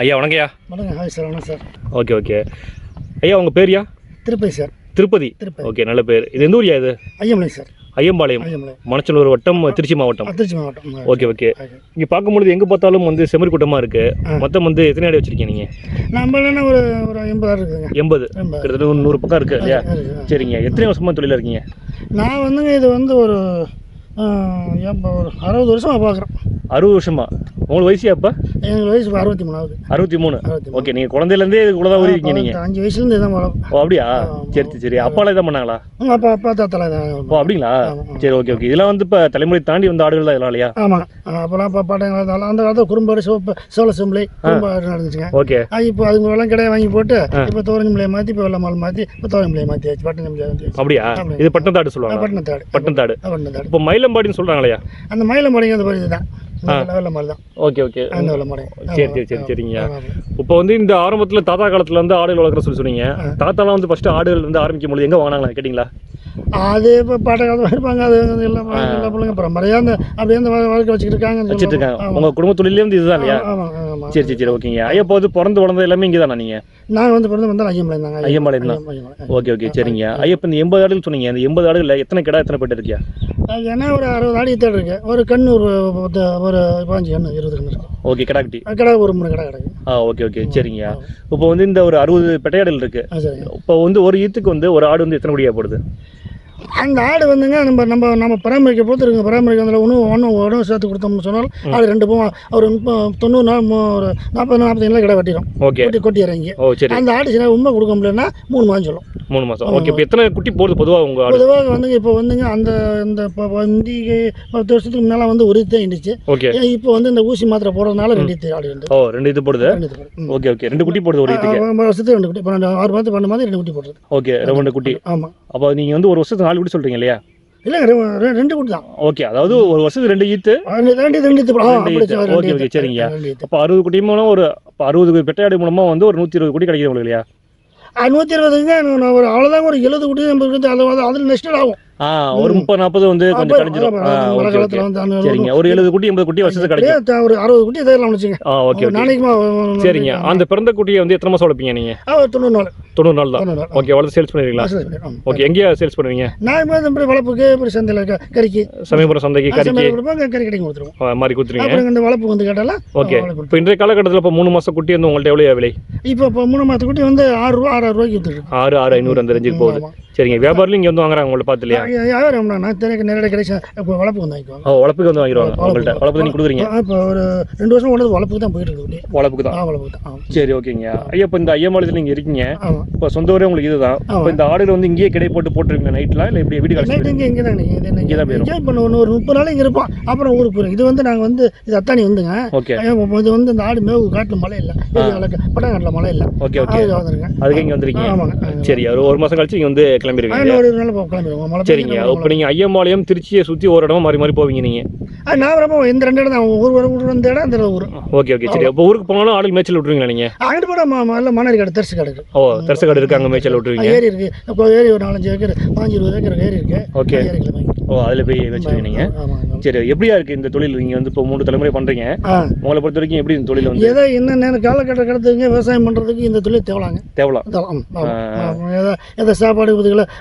ஐயா வணக்கம்யா. வணக்கம் ஹாய் சார் வணக்கம் சார் ஓகே ஓகே ஐயா உங்கள் பேர்யா? திருப்பதி சார் திருப்பதி? திருப்பதி. ஓகே நல்ல பேர். இது எந்த ஊரியா இது? ஐயமலை சார் ஐயம்பாளையம். ஐயமலை மணச்சனூர் வட்டம் திருச்சி மாவட்டம். திருச்சி மாவட்டம். Okay okay. இங்கே பார்க்கும்பொழுது எங்கே பார்த்தாலும் வந்து செம்மறி கூட்டமாக இருக்குது மொத்தம் வந்து எத்தனை அடி வச்சிருக்கீங்க நீங்கள் நம்ம என்ன ஒரு ஒரு எண்பது ஆறு இருக்குதுங்க எண்பது. கிட்டத்தட்ட ஒரு நூறு பக்கம் இருக்குது இல்லையா. சரிங்க. எத்தனை வருஷமா தொழிலில் இருக்கீங்க? நான் வந்துங்க இது வந்து ஒரு ஒரு அறுபது வருஷமாக பார்க்குறோம். அறுபது வருஷமா? உங்களுக்கு வயசு அப்போ? எங்களுக்கு வயசு இப்போ அறுபத்தி மூணாவது. அறுபத்தி மூணு? ஓகே நீங்கள் குழந்தையிலேருந்தே இதுக்குள்ள தான் ஊறிருக்கீங்க நீங்கள் அஞ்சு வயசுலேருந்து இதான் வளரும். ஓ அப்படியா? சரி சரி, அப்பாலாம் இதான் பண்ணாங்களா? அப்பா அப்பா தாத்தால ஓ அப்படிங்களா? சரி ஓகே ஓகே. இதெல்லாம் வந்து இப்போ தலைமுறை தாண்டி வந்த ஆடுகள் தான் இதெல்லாம் இல்லையா? ஆமாங்க அப்போலாம் அப்பா பாட்டாங்க அந்த காலத்தில் குறும்பாடு சிவப்பு சோழ செம்பிளை குறும்பாடு நடந்துச்சுங்க. ஓகே. இப்போ அதுங்க வெள்ளம் கடையை வாங்கி போட்டு இப்போ தோரணி மிளையை மாற்றி இப்போ வெள்ளம் மால் மாற்றி இப்போ தோரணி மிளையை மாற்றி வச்சு பட்டினம் மிளையை மாற்றி அப்படியா? இது பட்டணத்தாடு சொல்லுவாங்க. பட்டினத்தாடு. பட்டணத்தாடு பட்டினத்தாடு. இப்போ மயிலம்பாடின்னு சொல்கிறாங்களையா அந்த மயில மடைங்க அந்த வெள்ளை மாடு தான். Okay okay. அந்த வெள்ளை மாடு சரி சரி சரி சரிங்க. இப்போ வந்து இந்த ஆரம்பத்தில் தாத்தா காலத்தில் வந்து ஆடுகள் வளர்க்குற சொல்லி சொன்னீங்க. தாத்தாலாம் வந்து ஃபஸ்ட்டு ஆடுகள் வந்து ஆரம்பிக்கும் பொழுது எங்கே வாங்கினாங்களா கேட்டிங்களா? அது இப்போ பாட்ட காலத்தில் இருப்பாங்க அது எல்லாம் எல்லா பிள்ளைங்க பரம்பரையாக அந்த அப்படியே அந்த வளர்க்க வச்சுக்கிட்டு இருக்காங்கன்னு வச்சுட்டு. இருக்காங்க உங்கள் குடும்ப தொழிலே வந்து இதுதான் இல்லையா? சரி சரி சரி ஓகேங்க. ஐயா இப்போ வந்து பிறந்து வளர்ந்தது எல்லாமே இங்கே தானா நீங்கள் நாங்கள் வந்து பிறந்து வந்தால் ஐயமலை தாங்க. ஐயம்பாளையம் தான். ஓகே ஓகே சரிங்க. ஐயா இப்போ இந்த எண்பது ஆடுகள் சொன்னீங்க. அந்த எண்பது ஆடுகளில் எத்தனை கிடா எத்தனை பெட்டு இருக்கியா? என்ன ஒரு அறுபது ஆடி தேடு இருக்கு? ஒரு கண்ணு ஒரு ஒரு பாஞ்சு கண்ணு இருபது கண்ணு ஓகே கிடாக்குட்டி அது கடை ஒரு மூணு கடை கிடக்கு. ஆ ஓகே ஓகே சரிங்க. இப்போ வந்து இந்த ஒரு அறுபது பெட்டையாடுகள் இருக்கு. இப்போ வந்து ஒரு ஈத்துக்கு வந்து ஒரு ஆடு வந்து எத்தனை குடியா போடுது? அந்த ஆடு வந்துங்க நம்ம நம்ம நம்ம பராமரிக்க பொறுத்து இருக்குங்க பராமரிக்க அதில் ஒன்று ஒன்று உடம்பு சேர்த்து கொடுத்தோம்னு சொன்னால் ஆடு ரெண்டு போவோம் ஒரு முப்ப- தொண்ணூறு நாள் ஒரு நாற்பது நாற்பத்தஞ்சு நாள் கடை வெட்டிடும். ஓகே. கொட்டி கொட்டி இறங்கி. ஓ சரி. அந்த ஆடு சின்ன உண்மை கொடுக்க முடியலன்னா மூணு மாதம் சொல்லும். மூணு மாதம். ஓகே இப்போ எத்தனை குட்டி போடுது பொதுவாக உங்கள் பொதுவாக வந்துங்க இப்போ வந்துங்க அந்த இந்த இந்திக்கு பத்து வருஷத்துக்கு முன்னால் வந்து ஒரு தான் இருந்துச்சு. ஓகே. இப்போ வந்து இந்த ஊசி மாத்திரை போடுறதுனால ரெண்டு இது ஆடு வந்து. ஓ ரெண்டு இது போடுது. Okay okay. ரெண்டு குட்டி போடுது ஒரு இதுக்கு? வருஷத்துக்கு ரெண்டு குட்டி பன்னெண்டு ஆறு மாதம் பன்னெண்டு மாதம் ரெண்டு குட்டி போடுறது. ஓகே ரெண்டு குட்டி. ஆமாம் அப்போ நீங்கள் வந்து ஒரு வருஷத்துக்கு நாலு குட்டி சொல்கிறீங்க இல்லையா ரெ- ரெண்டு குட்டி தான். ஓகே அதாவது ஒரு வருஷத்துக்கு ரெண்டு ஈத்து? ரெண்டு ரெண்டு ஈத்து. Okay okay. சரிங்க. அப்போ அறுபது குட்டி மூலம் ஒரு அறுபது பெட்டையாடு மூலமாக வந்து ஒரு நூற்றி இருபது குட்டி கிடைக்குது உங்களுக்கு இல்லையா? நூற்றி இருபதுங்க ஒரு ஒரு எழுபது குட்டி எண்பது குட்டி அது அதில் நெக்ஸ்ட் ஆகும். ஒரு முப்பது நாற்பது வந்து கொஞ்சம் வந்து அந்த சரிங்க. ஒரு எழுபது குட்டி எண்பது குட்டி வருஷத்துக்கு கிடைக்கும் ஒரு அறுபது குட்டி இதெல்லாம் வச்சுங்க. ஓகே நாளைக்குமா சரிங்க. அந்த பிறந்த குட்டியை வந்து எத்தனை மாதம் வளர்ப்பீங்க ஒரு தொண்ணூறு நாள். தொண்ணூறு நாள் தான். ஓகே வளர்த்து சேல்ஸ் பண்ணுவீங்களா. ஓகே எங்கேயா சேல்ஸ் பண்ணுவீங்க? நான் இப்படி வளர்ப்புக்கு இப்படி சந்தையில் கறிக்கு. சமயபுரம் சந்தைக்கு கறிக்கு. கறி கடைக்கு கொடுத்துருவோம். மாதிரி இந்த வளர்ப்பு வந்து கேட்டாலும் ஓகே. இப்போ இன்றைய காலகட்டத்தில் இப்போ மூணு மாதம் குட்டி வந்து உங்கள்ட்ட எவ்வளோ விலை? இப்போ இப்போ மூணு மாதத்து குட்டி வந்து ஆறு ரூபா ஆறாயிரம் ரூபாய்க்கு ஆறு ஆறு ஐநூறு அந்த ரேஞ்சுக்கு போகுது. சரிங்க. வியாபாரிலும் இங்கே வந்து வாங்குறாங்க உங்கள்ட்ட பார்த்து இல்லையா? வியாபாரம் நான் நேரடி கிடைச்சா இப்போ வளர்ப்பு வந்து வாங்கிக்குவாங்க. ஓ வளர்ப்புக்கு வந்து வாங்கிடுவாங்க. உங்கள்ட்ட வளர்ப்பு நீங்க கொடுக்குறீங்க? இப்போ ஒரு ரெண்டு வருஷம் கொண்டு வளர்ப்புக்கு தான் போயிட்டு இருக்குது. வளர்ப்புக்கு தான்? ஆ வளர்ப்புக்கு தான். சரி ஓகேங்க. ஐயா இப்போ இந்த ஐயம்பாளையத்தில் நீங்கள் இருக்கீங்க. இப்போ சொந்த ஊரே உங்களுக்கு இதுதான். இப்போ இந்த ஆடுகள் வந்து இங்கேயே கடை போட்டு போட்டுருவீங்க நைட்லாம் இல்லை இப்படி வீடு கழிச்சு இங்கே இங்கே தான் இங்கே தான் ஒன்று ஒரு முப்பது நாள் இங்கே இருப்போம். அப்புறம் ஊருக்கு போயிடும் இது வந்து நாங்கள் வந்து இது அத்தானி வந்துங்க. ஓகே. ஐயா, இது வந்து இந்த ஆடு மேவு காட்டில் மழை இல்லை. பட்டாங்காட்டில் மழை இல்லை. Okay okay. அதுக்கு இங்கே வந்திருக்கீங்க? ஆமாங்க. சரி ஒரு ஒரு மாதம் கழிச்சு இங்கே வந்து கிளம்பிடுவீங்க ஒரு நாள் போ- கிளம்பிடுவோம். மழை சரிங்க. இப்போ நீங்கள் ஐயம்பாளையம் திருச்சியை சுற்றி ஒரு இடமா மாறி மாறி போவீங்க நீங்கள் அது நான் ரொம்ப இந்த ரெண்டு இடம் தான். ஊர் வர ஊர் வந்த இடம் இந்த ஊர். Okay okay. சரி. அப்போ ஊருக்கு போனாலும் ஆடுகள் மேய்ச்சல் விட்டுருவீங்களா நீங்கள் அங்கிட்டு போட எல்லாம் மணல் கடை தரிசு கிடக்கு ஓ தரிசக்காடு இருக்காங்க மேய்ச்சல் விட்டுருவீங்க? ஏரி இருக்கு. இப்போ ஏரி ஒரு நாலஞ்சு ஏக்கர் பாஞ்சு இருபது ஏக்கர் ஏரி இருக்கு. ஓகே. ஓ அதில் போய் வச்சுருவீங்க ஆமாங்க சரி. எப்படியா இருக்கு இந்த தொழில்? நீங்கள் வந்து இப்போ மூணு தலைமுறை பண்ணுறீங்க உங்களை பொறுத்த வரைக்கும் எப்படி இந்த தொழில் வந்து? ஏதோ என்ன நேரம் காலகட்ட கடத்துங்க விவசாயம் பண்ணுறதுக்கு இந்த தொழில் தேவலாங்க. தேவலாம். ஏதோ ஏதோ சாப்பாடு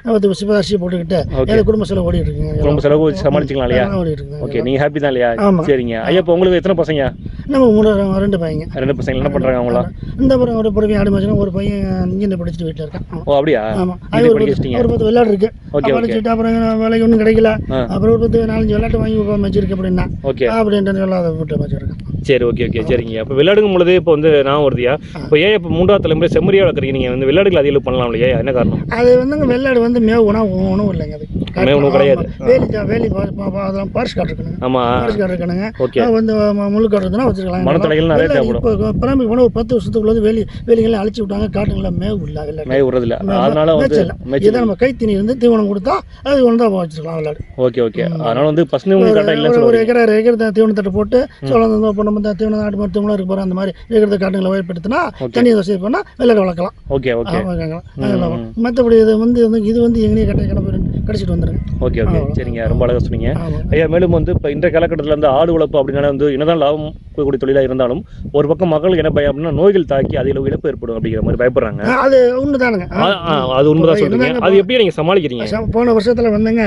இதுகளை சிபாரிசி போட்டுக்கிட்டு ஏதோ குடும்ப செலவு ஓடிட்டு இருக்குங்க. குடும்ப செலவு சமாளிச்சுக்கலாம் இல்லையா? ஓடிட்டு ஓகே நீங்கள் ஹாப்பி தான் இல்லையா? ஆமா. சரிங்க. ஐயா இப்போ உங்களுக்கு எத்தனை பசங்க? நம்ம மூணு ரெண்டு பையங்க. ரெண்டு பசங்க. என்ன பண்ணுறாங்க அவங்களாம்? இந்த அப்புறம் ஒரு பொறுமையாக ஆடு மாசம் ஒரு பையன் இன்ஜினியர் படிச்சுட்டு வீட்டில் இருக்கான். ஓ அப்படியா? ஆமா. இது அது ஒரு பத்து- ஒரு பத்து விளையாடு இருக்கு. படிச்சுட்டு அப்புறம் வேலைக்கு ஒன்றும் கிடைக்கல. அப்புறம் ஒரு பத்து நாலஞ்சு விளையாட்டு வாங்கி வச்சிருக்கு அப்படின்னா ஓகே அப்படின்ட்டு அதை விட்டு வச்சிருக்கேன். சரி ஓகே ஓகே சரிங்க. இப்போ விளையாடுங்க பொழுது இப்போ வந்து நான் வருதியா இப்போ ஏன் இப்போ மூன்றாவது தலைமுறை செம்மறியா வளர்க்குறீங்க நீங்கள் வந்து விளையாடுகள் அதிகம் பண்ணலாம் இல்லையா என்ன காரணம்? அது வந்துங்க வெள்ளாடு வந்து மேவு உணவு உணவு இல்லைங்க அது. உணவு கிடையாது. வேலி வேலி அதெல்லாம் பாரிஸ் காட்டு இருக்குங்க. ஆமாம் பாரிஸ் காட்டு இருக்கணுங்க அது வந்து ம- முள்ளு காட்டு நிறைய தேவைப்படும். இப்போ பிறகு போன ஒரு பத்து வருஷத்துக்குள்ள வந்து வேலி வேலிகளை அழிச்சு விட்டாங்க. காட்டுங்களாம் மேவு இல்லை வெள்ளாடு விடுறதில்ல. அதனால வந்து இதை நம்ம கை தீனி இருந்து தீவனம் கொடுத்தா அது ஒன்று தான் வச்சுக்கலாம் விளையாடு ஓகே ஓகே. அதனால வந்து ஒரு ஏக்கர் ஏக்கர் தான் தீவனத்தட்டை போட்டு சோளம் தான் தீவனம் நாட்டு மருத்துவங்களும் இருக்கு அந்த மாதிரி ஏக்கரத்தை காட்டுங்களை வயப்படுத்தினா தண்ணி வசதி பண்ணால் விளையாட வளர்க்கலாம் ஓகே மற்றபடி இது வந்து வந்து இது வந்து எங்கேயும் கட்ட கிடப்பு கடிச்சிட்டு வந்துடுங்க ஓகே ஓகே. சரிங்க. ரொம்ப அழகாக சொன்னீங்க. ஆமாம் ஐயா மேலும் வந்து இப்போ இந்த காலகட்டத்தில் வந்து ஆடு வளர்ப்பு அப்படின்னா வந்து என்னதான் லாபம் கூடிய தொழிலாக இருந்தாலும் ஒரு பக்கம் மக்களுக்கு என்ன பயம் அப்படின்னா நோய்கள் தாக்கி அதில் இழப்பு ஏற்படும் அப்படிங்கிற மாதிரி பயப்படுறாங்க. அது ஒன்று தானுங்க ஆ, ஆ, அது உண்மைதான் சொல்றீங்க. அது எப்படி நீங்க சமாளிக்கிறீங்க? போன வருஷத்தில் வந்துங்க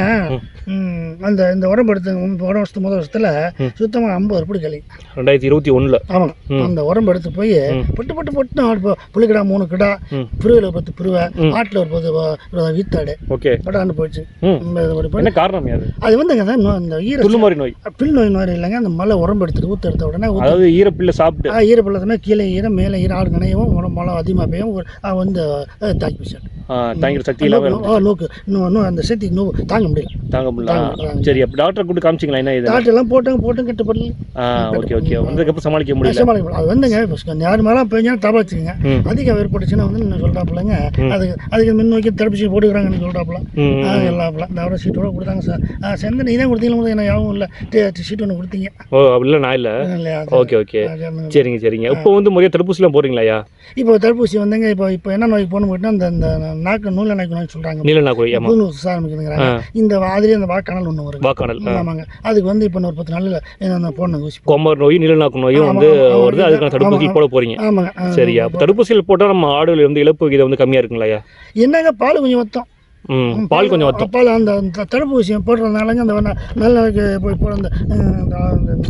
அந்த இந்த உடம்பு எடுத்து போன வருஷத்து முதல் வருஷத்தில் சுத்தமாக ஐம்பது ரூபாய் களி ரெண்டாயிரத்தி இருபத்தி ஒண்ணுல. ஆமாங்க. அந்த உடம்பு எடுத்து போய் பட்டு பட்டு பட்டு ஆடு போ- புலிக்கிடா மூணு கிடா. பிரிவில் பத்து பிரிவை ஆட்டில் ஒரு பத்து வீத்தாடு ஓகே. படாண்டு போயிடுச்சு. என்ன காரணம் அது? அது வந்துங்க நோ- இந்த ஈர துள்ளு மாதிரி நோய் பில் நோய் மாதிரி இல்லைங்க. அந்த மலை உடம்பு எடுத்துட்டு ஊற்று எடுத்த உடனே அதாவது ஈரப்பில்ல சாப்பிட்டு. ஆ, ஈரப்பள்ளத்துமே கீழே ஈரம் மேலே ஈரம் ஆடு உடம்பு மழை அதிகமாக பெய்யும் வந்து தாக்கி போச்சு. ஆ, தாங்கிற சக்தி இல்லாம நோக்கு. இன்னும் இன்னும் அந்த சக்தி நோ தாங்க முடியல. தாங்க முடியல. சரி அப்ப டாக்டர் கூட்டு காமிச்சிங்களா என்ன இது? டாக்டர் எல்லாம் போட்டாங்க போட்டும் கட்டுப்படல ஆ ஓகே ஓகே. வந்ததுக்கப்புறம் சமாளிக்க முடியல. சமாளிக்க முடியல. அது வந்துங்க யார் மேலே பெஞ்சாலும் தப்பா வச்சுக்கோங்க. ம். அதிகம் ஏற்பட்டுச்சுன்னா வந்து நான் சொல்கிறாப்புலங்க அதுக்கு அதுக்கு முன் நோக்கி தடுப்பூசி போட்டுக்கிறாங்கன்னு சொல்கிறாப்புல எல்லாப்புல இந்த அவரை சீட்டோட கொடுத்தாங்க சார் ஆ செந்த நீ தான் கொடுத்தீங்களா என்ன யாவும் இல்லை. சீட் ஒன்று கொடுத்தீங்க. ஓ இல்ல நான் இல்ல. இல்லையா ஓகே ஓகே. சரிங்க சரிங்க. இப்போ வந்து முறைய தடுப்பூசிலாம் போடுறீங்களா ஐயா? இப்போ தடுப்பூசி வந்துங்க இப்போ இப்போ என்ன நோய்க்கு போகணும் போயிட்டு அந்த இந்த நாக்கு நூலில் நாய்க்கு நோய் சொல்கிறாங்க ஆமா புது நூல் ஆரம்பிக்குதுங்கிறாங்க இந்த அதுலேயே அந்த வாக்கானல் ஒன்று வருங்க. வாக்கானல். ஆமாங்க. அதுக்கு வந்து இப்போ ஒரு பத்து நாளில் அந்த போடணும் ஊசி கொம்பர் நோய் நீலநாக்கு நோயும் வந்து வருது. அதுக்கான தடுப்பூசி போட போறீங்க. ஆமாங்க. சரியா. அப்ப தடுப்பூசிகள் போட்டா நம்ம ஆடுகள் வந்து இழப்பு விகிதம் வந்து கம்மியா இருக்குங்களா என்னங்க பால் கொஞ்சம் வத்தம் ம் பால் கொஞ்சம் பால் அந்த தடுப்பூசி போடுறதுனாலங்க அந்த நல்ல போய் போட அந்த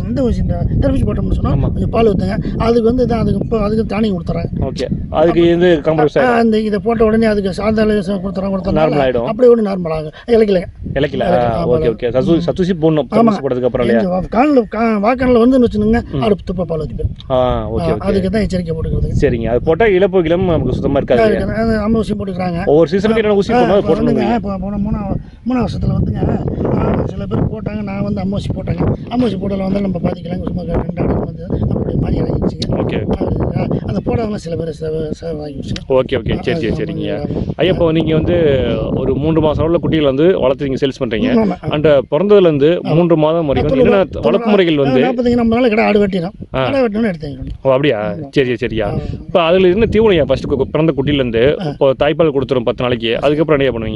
இந்த ஊசி தடுப்பூசி போட்டோம்னு சொன்னால் கொஞ்சம் பால் ஊற்றுங்க அதுக்கு வந்து தான் அதுக்கு இப்போ அதுக்கு தானியம் கொடுத்துறாங்க ஓகே. அதுக்கு காம்ப்ரமைஸ் அந்த இதை போட்ட உடனே அதுக்கு சாயந்தால கொடுத்துறாங்க நார்மல் கொடுத்தா ஆயிடும். அப்படியே ஒன்று நார்மல் ஆகும். இலக்கிலங்க இலக்கில. Okay okay. சத்து சத்துசி போடணும். போட்டதுக்கு அப்புறம் இல்லையா? காலில் வாக்கானில் வந்து வச்சுனுங்க அடுப்பு துப்ப பால் ஆ ஓகே அதுக்கு தான் எச்சரிக்கை போட்டுக்கிறது சரிங்க. அது போட்டா இழப்பு விகிதம் நமக்கு சுத்தமா இருக்காது அம்மா ஊசி போட்டுக்கிறாங்க. ஒவ்வொரு சீசனுக்கு என்ன ஊசி போட்டணும் வந்துங்க இப்போ போன மூணா மூணாவது வருஷத்தில் வந்துங்க. நான் சில பேர் போட்டாங்க நான் வந்து அம்மோசி போட்டாங்க. அம்மோசி போட்டதில் வந்து நம்ம பாதிக்கலாங்க சும்மா ரெண்டு ஆடு வந்து அப்படி மாதிரி ஆகிடுச்சுங்க ஓகே. அந்த போடாதவங்க சில பேர் ஆகிடுச்சுங்க ஓகே ஓகே. சரி சரி சரிங்க. ஐயா இப்போ நீங்கள் வந்து ஒரு மூன்று மாதம் உள்ள குட்டிகள் வந்து வளர்த்து நீங்கள் சேல்ஸ் பண்ணுறீங்க. அந்த பிறந்ததுலேருந்து மூன்று மாதம் வரைக்கும் வந்து என்னென்ன வளர்ப்பு முறைகள் வந்து நாற்பத்தஞ்சு நம்ம நாள் கடை ஆடு வெட்டிடும். கடை வெட்டணும்னு ஓ அப்படியா? சரி சரி சரியா. இப்போ அதில் என்ன தீவனம் ஃபஸ்ட்டு பிறந்த குட்டிலேருந்து இப்போ தாய்ப்பால் கொடுத்துரும் பத்து நாளைக்கு. அதுக்கப்புறம் என்ன பண்ணுவீங்க?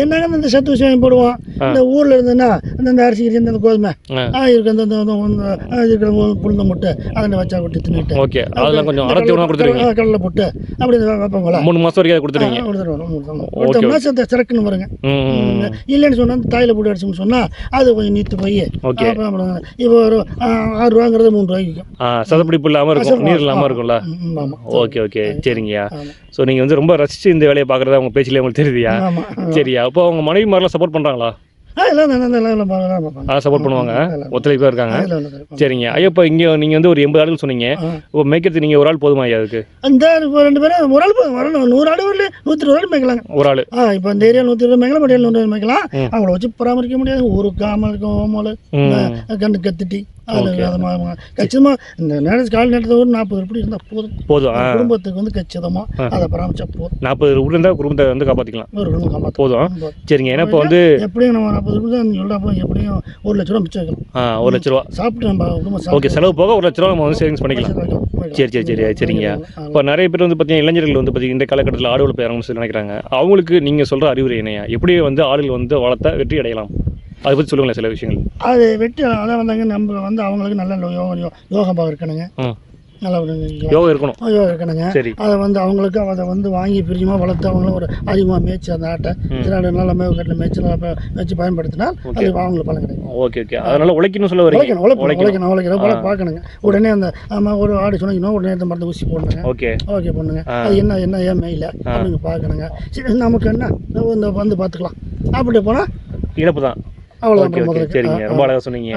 என்னங்க இந்த சத்து விஷயம் போடுவோம். இந்த ஊரில் இருந்ததுன்னா இந்த இந்த அரிசி இந்த கோதுமை. ஆ. ஆ இருக்கு இந்த இந்த இந்த இந்த, ஆ, இருக்கிற புழுந்த முட்டை அதை வச்சா கொட்டி தின்னுட்டு. ஓகே. அதெல்லாம் கொஞ்சம் அரை தீவனம் கொடுத்துருவீங்க. கடலை போட்டு அப்படி வைப்பாங்களா மூணு மாதம் வரைக்கும் கொடுத்துருவீங்க. கொடுத்தோம்னா சத்த சிறக்குன்னு வருங்க இல்லைன்னு சொன்னா தாயில போட்டு அடிச்சோம்னு சொன்னா அது கொஞ்சம் நீத்து போய் Okay. இப்போ ஒரு ஆறு ரூபாங்கிறது மூணு ரூபாய்க்கு சதப்பிடிப்பு இல்லாமல் இருக்கும் நீர் இல்லாமல் இருக்கும்ல? Okay okay. சரிங்கய்யா. ஸோ நீங்கள் வந்து ரொம்ப ரசிச்சு இந்த வேலையை பார்க்குறதா உங்கள் பேச்சிலே உங்களுக்கு தெரியுதுயா? சரியா? அப்போ உங்கள் மனைவி மாதிரிலாம் சப்போர்ட் பண்ணுறாங்களா சப்போர்ட் பண்ணுவாங்க. ஒத்துழைப்பாக இருக்காங்க. சரிங்க. ஐயா இப்போ இங்கே நீங்கள் வந்து ஒரு எண்பது ஆடுகள் சொன்னீங்க. இப்போ மேய்க்கிறதுக்கு நீங்கள் ஒரு ஆள் போதுமா ஐயா அதுக்கு? அந்த ரெண்டு பேரும் ஒரு ஆள் வரணும். நூறு ஆடு வரல நூற்றி இருபது ஆடு மேய்க்கலாங்க. ஒரு ஆள். இப்போ இந்த ஏரியா நூற்றி இருபது மேய்க்கலாம் பட்டியல் நூறு மேய்க்கலாம். அவங்கள வச்சு பராமரிக்க முடியாது. ஒரு காமல் ம். கண்டு கத்திட்டி. அது அது மா- கச்சிதமாக இந்த நேரத்து கால் நேரத்தில் ஒரு நாற்பது ரூபாய் இருந்தால் போதும். போதும் குடும்பத்துக்கு வந்து கச்சிதமாக அதை பராமரிச்சா போதும். நாற்பது ரூபா இருந்தால் குடும்பத்தை வந்து காப்பாற்றிக்கலாம் ஒரு குடும்பம் காப்பாற்றும் போதும். சரிங்க ஏன்னா இப்போ வந்து எப்படியும் நம்ம நாற்பது ரூபாய் தான் சொல்கிறப்போ எப்படியும் ஒரு லட்ச ரூபா மிச்சம் வைக்கலாம் ஆ ஒரு லட்ச ரூபா. சாப்பிட்டு நம்ம குடும்பம் ஓகே செலவு போக ஒரு லட்ச ரூபா நம்ம வந்து சேவிங்ஸ் பண்ணிக்கலாம். சரி சரி சரி சரிங்கய்யா இப்போ நிறைய பேர் வந்து பார்த்தீங்கன்னா இளைஞர்கள் வந்து பார்த்தீங்கன்னா இந்த காலகட்டத்தில் ஆடு வளர்ப்பு சொல்லி நினைக்கிறாங்க. அவங்களுக்கு நீங்கள் சொல்கிற அறிவுரை என்னையா? எப்படி வந்து ஆடுகள் வந்து வளர்த்தா வெற்றி அடையலாம்? அதை பற்றி சொல்லுங்களேன் சில விஷயங்கள். அது வெட்டி அதான் வந்தாங்க நம்ம வந்து அவங்களுக்கு நல்ல யோகா யோகா பார்க்க இருக்கணுங்க. நல்ல ஒரு யோகா இருக்கணும். யோகா இருக்கணுங்க. சரி. அதை வந்து அவங்களுக்கு அதை வந்து வாங்கி பிரிஞ்சமாக வளர்த்து அவங்களும் ஒரு அதிகமாக மேய்ச்சி அந்த ஆட்டை சில நல்ல மேவு கட்டில் மேய்ச்சி நல்லா வச்சு பயன்படுத்தினால் அது அவங்களுக்கு பலன் கிடைக்கும். Okay okay. அதனால சொல்ல உழைக்கணும் உழைக்கணும் உழைக்கணும். உழைக்கணும் போல பார்க்கணுங்க. உடனே அந்த ஆமாம் ஒரு ஆடு சொன்னீங்கன்னா உடனே மருந்து ஊசி போடணுங்க. ஓகே. ஓகே பண்ணுங்க அது என்ன என்ன ஏன் மேயில அப்படின்னு பார்க்கணுங்க. சரி நமக்கு என்ன? இந்த வந்து பார்த்துக்கலாம். அப்படி போனால் இழப்பு தான் அவ்வளோதான் சரிங்க. ரொம்ப அழகாக சொன்னீங்க.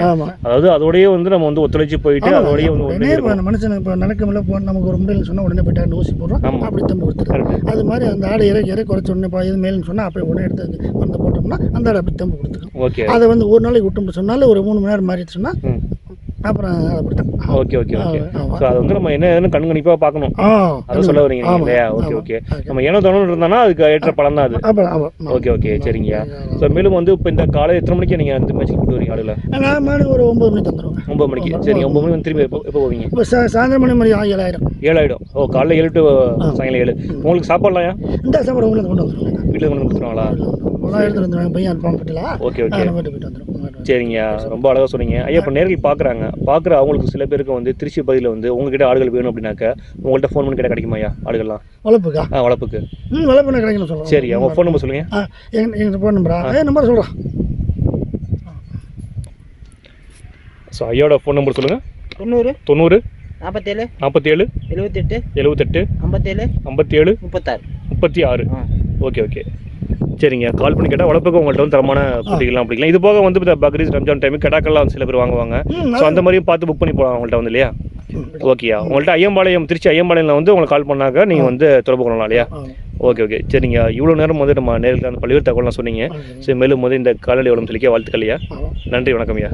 அதாவது அதோடயே வந்து நம்ம வந்து ஒத்துழைச்சு போயிட்டு அதோடயே வந்து உடனே இப்போ அந்த மனுஷன் இப்போ நடக்கமில்ல போ நமக்கு ஒரு முடியலன்னு சொன்னால் உடனே போயிட்டு ஊசி போடுறோம். அப்படி தம்பி கொடுத்துருக்காரு அது மாதிரி அந்த ஆடை இறை இறை குறைச்ச உடனே இது மேலுன்னு சொன்னால் அப்படியே உடனே எடுத்து மருந்து போட்டோம்னா அந்த ஆடை அப்படி தம்பி அதை வந்து ஒரு நாளைக்கு விட்டு சொன்னாலும் ஒரு மூணு மணி நேரம் மாறிட்டு சொன்னால் ம். அப்புறம் ஓகே ஓகே ஓகே. ஸோ அதை வந்து நம்ம என்ன கண்காணிப்பாக பார்க்கணும். அதை சொல்ல வரீங்க இல்லையா? ஓகே. ஓகே. நம்ம ஏனோ தானோ இருந்தானா அதுக்கு ஏற்ற பலன் தான் அது. ஓகே ஓகே சரிங்கய்யா ஸோ மேலும் வந்து இப்போ இந்த காலை எத்தனை மணிக்கு நீங்கள் வந்து மேட்ச் கூட்டு வரீங்க ஆடுல நான் மணி ஒரு ஒம்பது மணி தந்துடுவேன் ஒன்பது மணிக்கு. சரி ஒன்பது மணி வந்து திரும்பி எப்போ எப்போ போவீங்க? இப்போ சாயந்தரம் மணி மணி ஏழாயிரம். ஏழு ஆயிடும் ஓ காலைல ஏழு டு சாயங்காலம் ஏழு. உங்களுக்கு சாப்பாடுலாம் இந்த சாப்பாடு உங்களுக்கு கொண்டு வந்துடுவேன் வீட்டில் கொண்டு வந்து கொடுத்துருவாங்களா? அப்போ தான் எடுத்துகிட்டு வந்துடுவாங்க பையன் அனுப்பாம போயிட்டலாம் ஓகே ஓகே. போயிட்டு வந்துடும் சரிங்க. ரொம்ப அழகாக சொன்னீங்க. ஐயா இப்போ நேரில் பார்க்குறாங்க பார்க்குற அவங்களுக்கு சில பேருக்கு வந்து திருச்சி பகுதியில் வந்து உங்ககிட்ட ஆடுகள் வேணும் அப்படின்னாக்க உங்கள்கிட்ட ஃபோன் பண்ணி கேட்டால் கிடைக்குமா ஐயா ஆடுகள்லாம்? வளர்ப்புக்கா? ஆ வளர்ப்புக்கு. ம் வளர்ப்பு கிடைக்கணும் சொல்லுவோம் சரி அவங்க ஃபோன் நம்பர் சொல்லுங்கள் ஆ எங்க எங்கள் ஃபோன் நம்பரா நம்பர் சொல்கிறேன் ஸோ ஐயாவோட ஃபோன் நம்பர் சொல்லுங்கள் தொண்ணூறு தொண்ணூறு நாற்பத்தேழு நாற்பத்தேழு எழுபத்தெட்டு எழுபத்தெட்டு ஐம்பத்தேழு ஐம்பத்தேழு முப்பத்தாறு. முப்பத்தி ஆறு. Okay okay. சரிங்க. கால் பண்ணி கேட்டால் வளர்ப்புக்கு உங்கள்கிட்ட வந்து தரமான குட்டிகள்லாம் பிடிக்கலாம். இது போக வந்து இந்த பக்ரீத் ரம்ஜான் டைம் கெடாக்கள்லாம் வந்து சில பேர் வாங்குவாங்க. ஸோ அந்த மாதிரியும் பார்த்து புக் பண்ணி போகலாம் உங்கள்கிட்ட வந்து இல்லையா? ஓகேயா உங்கள்கிட்ட ஐயம்பாளையம் திருச்சி ஐயம்பாளையம்ல வந்து உங்களுக்கு கால் பண்ணாக்க நீங்கள் வந்து தொடர்பு கொள்ளலாம் இல்லையா? ஓகே ஓகே சரிங்க. இவ்வளோ நேரம் வந்து நம்ம நேரில் அந்த பல்வேறு தகவலாம் சொன்னீங்க. சரி. மேலும் வந்து இந்த காலடி வளம் சொல்லிக்க வாழ்த்துக்கள்லையா ஆ. நன்றி வணக்கம் ஐயா.